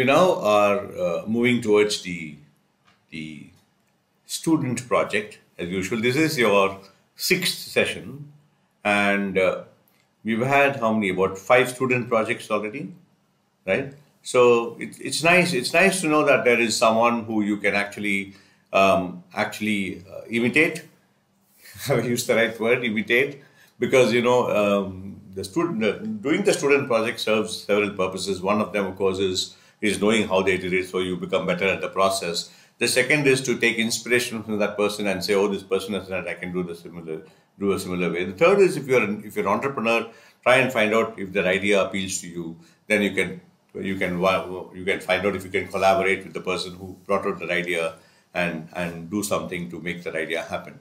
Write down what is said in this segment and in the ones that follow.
we now are uh, moving towards the the student project as usual. This is your sixth session, and uh, we've had how many? About five student projects already, right? So it, it's nice. It's nice to know that there is someone who you can actually um, actually uh, imitate. I use the right word, imitate, because you know um, the student uh, doing the student project serves several purposes. One of them, of course, is is knowing how they did it, so you become better at the process. The second is to take inspiration from that person and say, "Oh, this person has done it. I can do the similar, do a similar way." The third is if you're an, if you're an entrepreneur, try and find out if that idea appeals to you. Then you can you can you can find out if you can collaborate with the person who brought out that idea and and do something to make that idea happen.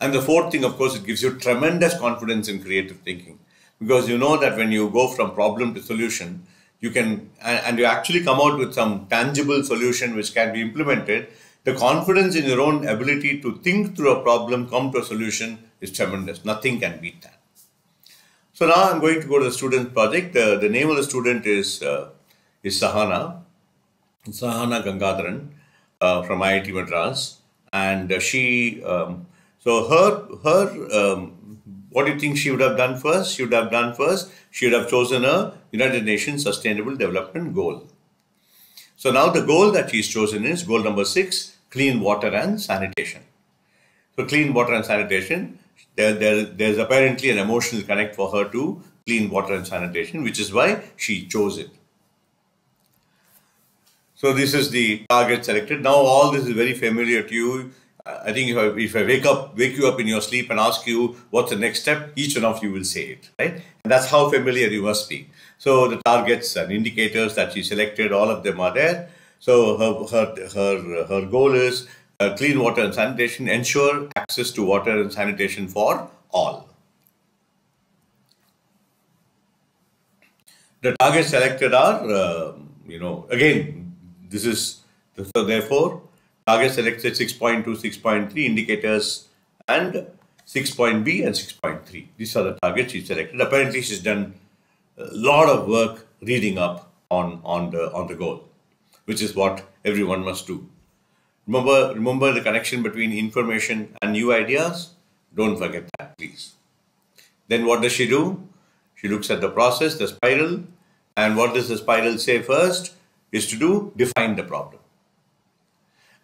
And the fourth thing, of course, it gives you tremendous confidence in creative thinking because you know that when you go from problem to solution, you can and, and you actually come out with some tangible solution which can be implemented. The confidence in your own ability to think through a problem, come to a solution is tremendous. Nothing can beat that. So now I'm going to go to the student project. The, the name of the student is uh, is Sahana, Sahana Gangadharan uh, from IIT Madras, and uh, she. Um, so her her um, what do you think she would have done first? She would have done first. She would have chosen a United Nations Sustainable Development Goal. So now the goal that she's chosen is goal number six: clean water and sanitation. So clean water and sanitation. There, there, there's apparently an emotional connect for her to clean water and sanitation, which is why she chose it. So this is the target selected. Now all this is very familiar to you. I think if I, if I wake up, wake you up in your sleep and ask you what's the next step, each one of you will say it, right? And that's how familiar you must be. So the targets and indicators that she selected, all of them are there. So her her her her goal is uh, clean water and sanitation, ensure access to water and sanitation for all. The targets selected are, uh, you know, again this is so therefore target selected 6.2, 6.3 indicators and 6.B and 6.3. These are the targets she selected. Apparently she's done a lot of work reading up on, on the on the goal, which is what everyone must do. Remember, remember the connection between information and new ideas? Don't forget that, please. Then what does she do? She looks at the process, the spiral, and what does the spiral say first? is to do define the problem.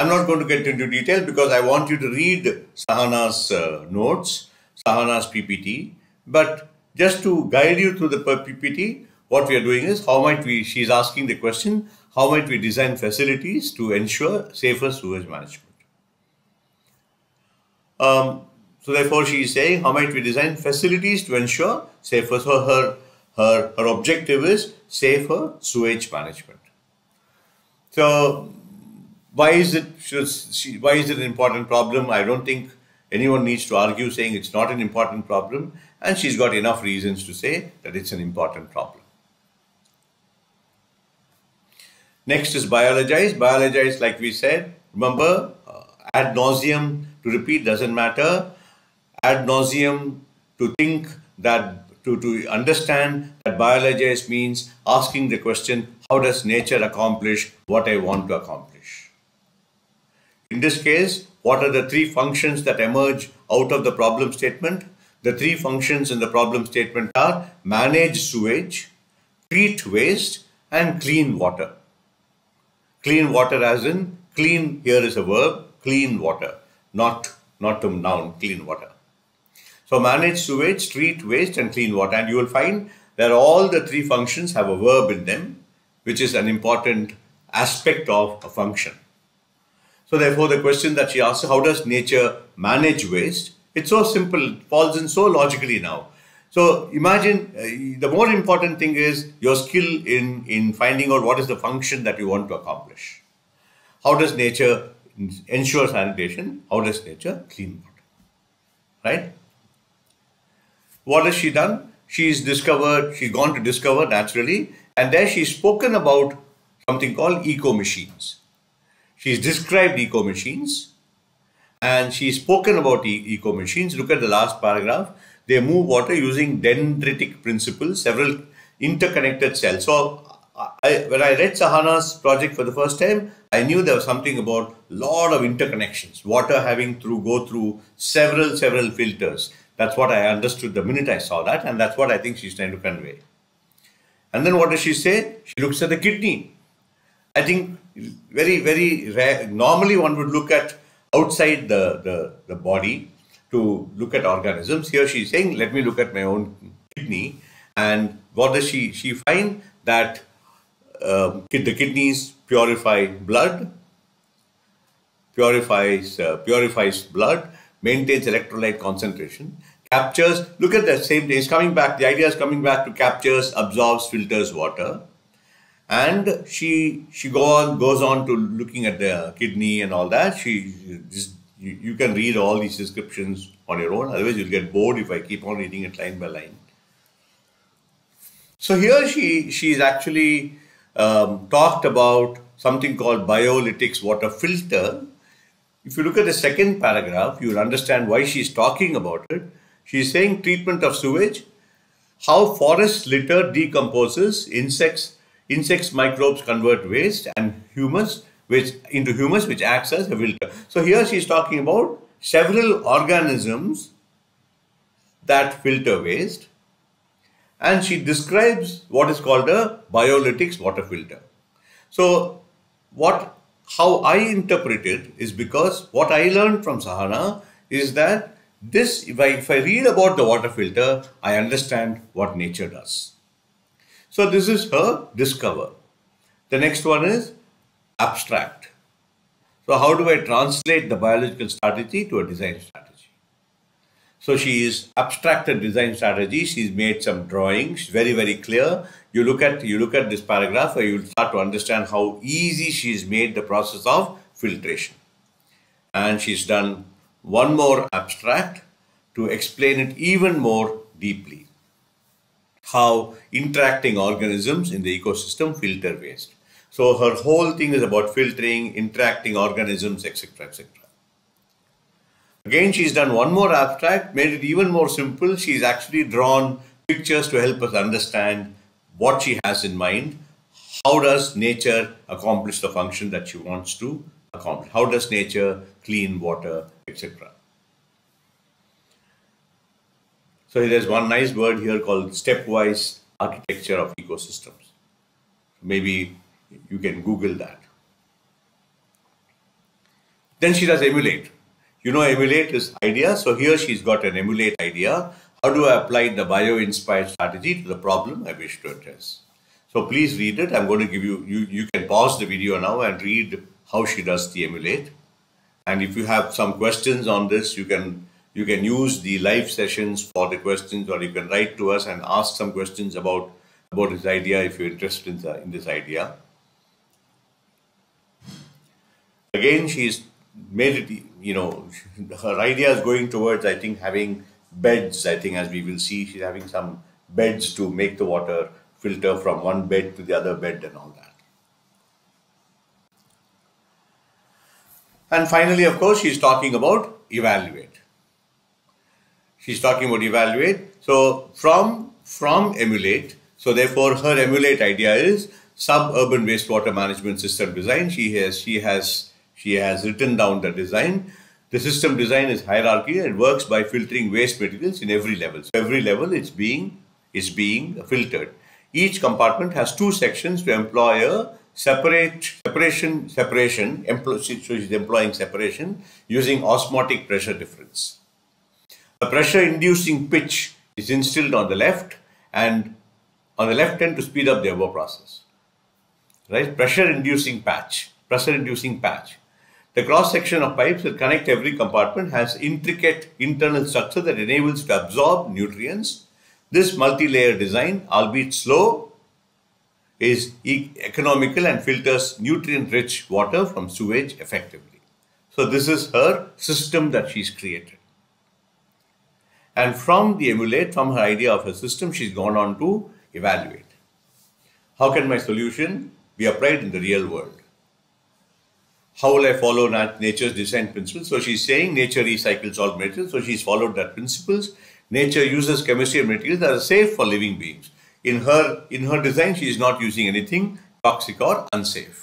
I'm not going to get into detail because I want you to read Sahana's uh, notes, Sahana's PPT. But just to guide you through the PPT, what we are doing is how might we, she's asking the question, how might we design facilities to ensure safer sewage management? Um, so therefore she is saying how might we design facilities to ensure safer, so her, her, her objective is safer sewage management. So why is it why is it an important problem? I don't think anyone needs to argue saying it's not an important problem, and she's got enough reasons to say that it's an important problem. Next is biologize. Biologize, like we said, remember, uh, ad nauseum to repeat doesn't matter. Ad nauseum to think that to, to understand that biologize means asking the question, how does nature accomplish what I want to accomplish? In this case, what are the three functions that emerge out of the problem statement? The three functions in the problem statement are manage sewage, treat waste, and clean water. Clean water as in clean here is a verb, clean water, not, not a noun, clean water. So manage sewage, treat waste and clean water. And you will find that all the three functions have a verb in them, which is an important aspect of a function. So therefore the question that she asks, how does nature manage waste? It's so simple, it falls in so logically now. So imagine uh, the more important thing is your skill in, in finding out what is the function that you want to accomplish. How does nature ensure sanitation? How does nature clean water? Right? What has she done? She's discovered, she's gone to discover naturally, and there she's spoken about something called eco machines. She's described eco machines and she's spoken about e eco machines. Look at the last paragraph. They move water using dendritic principles, several interconnected cells. So I, when I read Sahana's project for the first time, I knew there was something about a lot of interconnections, water having to go through several, several filters. That's what I understood the minute I saw that, and that's what I think she's trying to convey. And then what does she say? She looks at the kidney. I think very, very rare. Normally, one would look at outside the, the, the body to look at organisms. Here she's saying, let me look at my own kidney. And what does she, she find? That uh, the kidneys purify blood, purifies, uh, purifies blood, maintains electrolyte concentration, captures, look at that same thing, it's coming back, the idea is coming back to captures, absorbs, filters water. And she she go on goes on to looking at the kidney and all that. She just you, you can read all these descriptions on your own. Otherwise, you'll get bored if I keep on reading it line by line. So here she she's actually um, talked about something called Biolytix water filter. If you look at the second paragraph, you will understand why she's talking about it. She's saying treatment of sewage, how forest litter decomposes, insects, insects, microbes convert waste and humus which into humus which acts as a filter. So here she's talking about several organisms that filter waste and she describes what is called a Biolytix water filter. So what how I interpret it is because what I learned from Sahana is that this if I if I read about the water filter, I understand what nature does. So this is her discover. The next one is abstract. So how do I translate the biological strategy to a design strategy? So she is abstracted design strategy. She's made some drawings, very, very clear. You look at you look at this paragraph and you'll start to understand how easy she's made the process of filtration. And she's done one more abstract to explain it even more deeply. How interacting organisms in the ecosystem filter waste. So her whole thing is about filtering, interacting organisms, etc., etc. Again, she's done one more abstract, made it even more simple. She's actually drawn pictures to help us understand what she has in mind. How does nature accomplish the function that she wants to accomplish? How does nature clean water, etc.? So there's one nice word here called stepwise architecture of ecosystems. Maybe you can Google that. Then she does emulate you know, emulate is idea. So here she's got an emulate idea. How do I apply the bio-inspired strategy to the problem I wish to address? So please read it. I'm going to give you, you, you can pause the video now and read how she does the emulate. And if you have some questions on this, you can you can use the live sessions for the questions or you can write to us and ask some questions about about this idea if you're interested in, the, in this idea. Again, she's made it, you know, her idea is going towards, I think, having beds. I think, as we will see, she's having some beds to make the water filter from one bed to the other bed and all that. And finally, of course, she's talking about evaluate. She's talking about evaluate. So from from emulate, so therefore her emulate idea is suburban wastewater management system design. She has she has she has written down the design. The system design is hierarchy and works by filtering waste materials in every level. So every level is being is being filtered. Each compartment has two sections to employ a separate separation separation. so she's employing separation using osmotic pressure difference. A pressure inducing pitch is instilled on the left and on the left end to speed up the above process. Right? Pressure inducing patch. Pressure inducing patch. The cross section of pipes that connect every compartment has intricate internal structure that enables to absorb nutrients. This multi-layer design, albeit slow, is e economical and filters nutrient-rich water from sewage effectively. So this is her system that she's created. And from the emulate, from her idea of a system, she's gone on to evaluate. How can my solution be applied in the real world? how will I follow nature's design principles? So she's saying nature recycles all materials. So she's followed that principles. Nature uses chemistry and materials that are safe for living beings. in her in her design she is not using anything toxic or unsafe.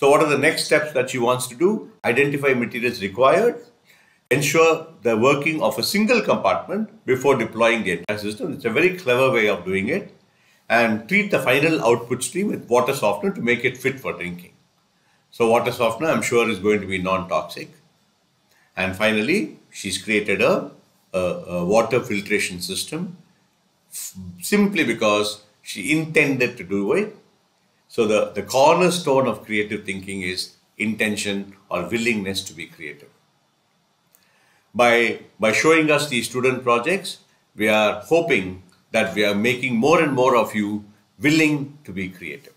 So what are the next steps that she wants to do? Identify materials required, ensure the working of a single compartment before deploying the entire system. It's a very clever way of doing it and treat the final output stream with water softener to make it fit for drinking. So water softener I'm sure is going to be non-toxic. And finally, she's created a, a, a water filtration system simply because she intended to do it. So the, the cornerstone of creative thinking is intention or willingness to be creative. By, by showing us these student projects, we are hoping that we are making more and more of you willing to be creative.